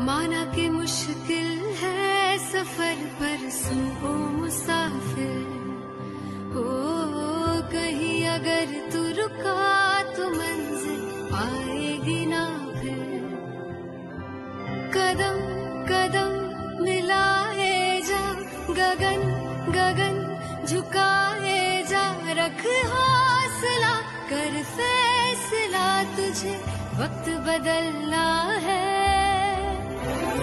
माना कि मुश्किल है सफ़र पर सुनो मुसाफिर। हो कहीं अगर तू रुका तो मंजिल आएगी ना फिर। कदम कदम मिलाए जा, गगन गगन झुकाए जा, रख हौसला, कर फैसला, तुझे वक्त बदलना है।